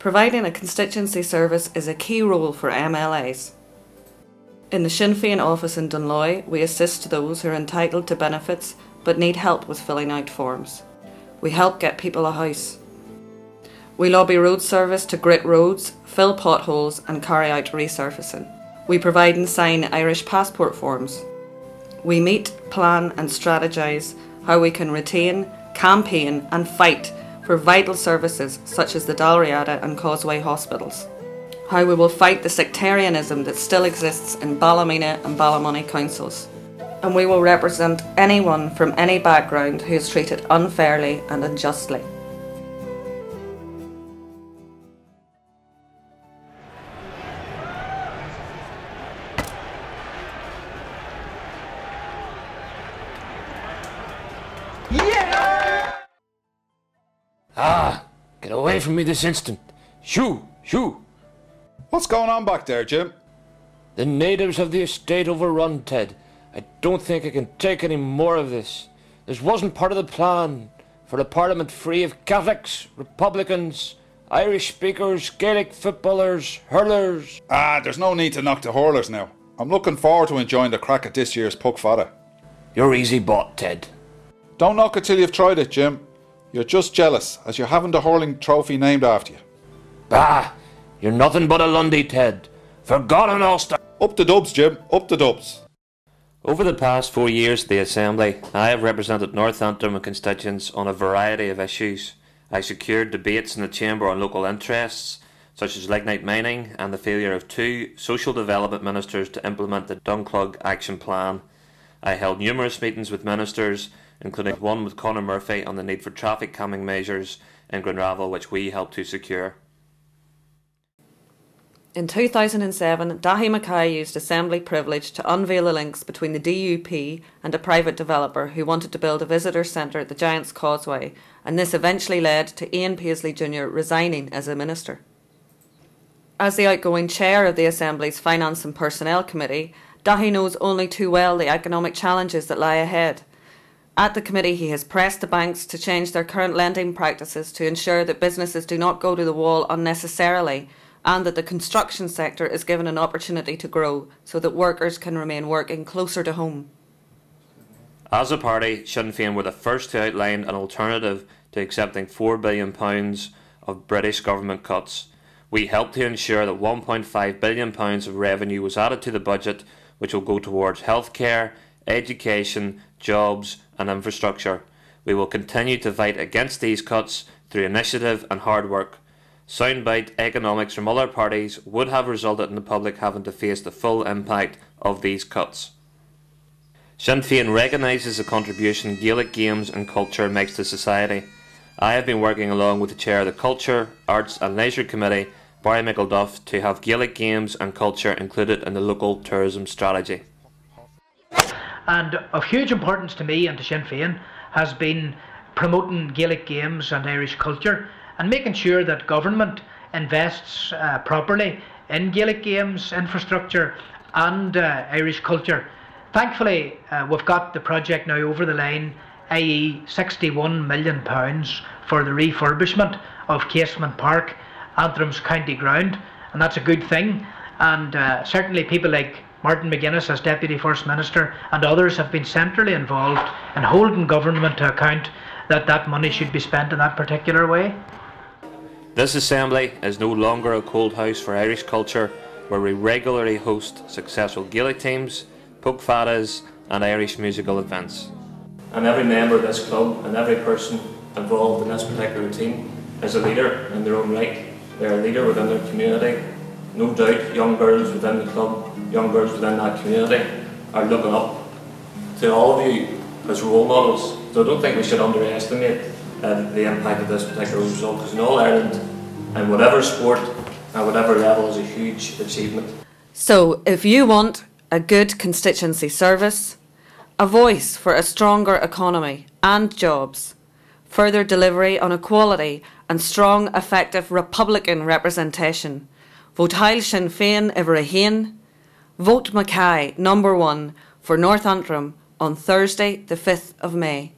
Providing a constituency service is a key role for MLAs. In the Sinn Féin office in Dunloy, we assist those who are entitled to benefits but need help with filling out forms. We help get people a house. We lobby road service to grit roads, fill potholes, and carry out resurfacing. We provide and sign Irish passport forms. We meet, plan, and strategise how we can retain, campaign, and fight for vital services such as the Dalriada and Causeway hospitals how we will fight the sectarianism that still exists in Ballymena and Ballymoney councils. And we will represent anyone from any background who is treated unfairly and unjustly. Ah, get away from me this instant. Shoo, shoo. What's going on back there, Jim? The natives of the estate overrun, Ted. I don't think I can take any more of this. This wasn't part of the plan for a parliament free of Catholics, Republicans, Irish speakers, Gaelic footballers, hurlers. Ah, there's no need to knock the hurlers now. I'm looking forward to enjoying the crack at this year's Poc Fada. You're easy bought, Ted. Don't knock it till you've tried it, Jim. You're just jealous, as you haven't a hurling trophy named after you. Bah! You're nothing but a Lundy, Ted. Forgotten Ulster. Up the dubs, Jim. Up the dubs. Over the past four years at the Assembly, I have represented North Antrim and constituents on a variety of issues. I secured debates in the Chamber on local interests, such as lignite mining and the failure of two social development ministers to implement the Dunclug Action Plan. I held numerous meetings with ministers, including one with Conor Murphy on the need for traffic calming measures in Glenravel, which we helped to secure. In 2007, Daithí McKay used Assembly privilege to unveil the links between the DUP and a private developer who wanted to build a visitor centre at the Giant's Causeway, and this eventually led to Ian Paisley Jr. resigning as a minister. As the outgoing chair of the Assembly's Finance and Personnel Committee, Daithí knows only too well the economic challenges that lie ahead. At the committee, he has pressed the banks to change their current lending practices to ensure that businesses do not go to the wall unnecessarily and that the construction sector is given an opportunity to grow so that workers can remain working closer to home. As a party, Sinn Féin were the first to outline an alternative to accepting £4 billion of British government cuts. We helped to ensure that £1.5 billion of revenue was added to the budget, which will go towards healthcare, education, jobs, and infrastructure. We will continue to fight against these cuts through initiative and hard work soundbite economics from other parties would have resulted in the public having to face the full impact of these cuts. Sinn Féin recognises the contribution Gaelic games and culture makes to society. I have been working along with the chair of the Culture, Arts and Leisure Committee, Barry McElduff, to have Gaelic games and culture included in the local tourism strategy. And of huge importance to me and to Sinn Féin has been promoting Gaelic games and Irish culture and making sure that government invests uh, properly in Gaelic games, infrastructure, and uh, Irish culture. Thankfully, uh, we've got the project now over the line, i.e., £61 million for the refurbishment of Casement Park, Antrim's county ground, and that's a good thing. And uh, certainly, people like Martin McGuinness, as Deputy First Minister, and others have been centrally involved in holding government to account that that money should be spent in that particular way. This assembly is no longer a cold house for Irish culture where we regularly host successful Gaelic teams, Poc Fadas and Irish musical events. And every member of this club and every person involved in this particular team is a leader in their own right. They're a leader within their community. No doubt young girls within the club, young girls within that community are looking up to all of you as role models. So I don't think we should underestimate uh, the impact of this particular result because in All Ireland and whatever sport at whatever level is a huge achievement. So if you want a good constituency service, a voice for a stronger economy and jobs, further delivery on equality and strong effective Republican representation, vote Heil Sinn Féin Iverahin, vote McKay number one for North Antrim on Thursday the 5th of May.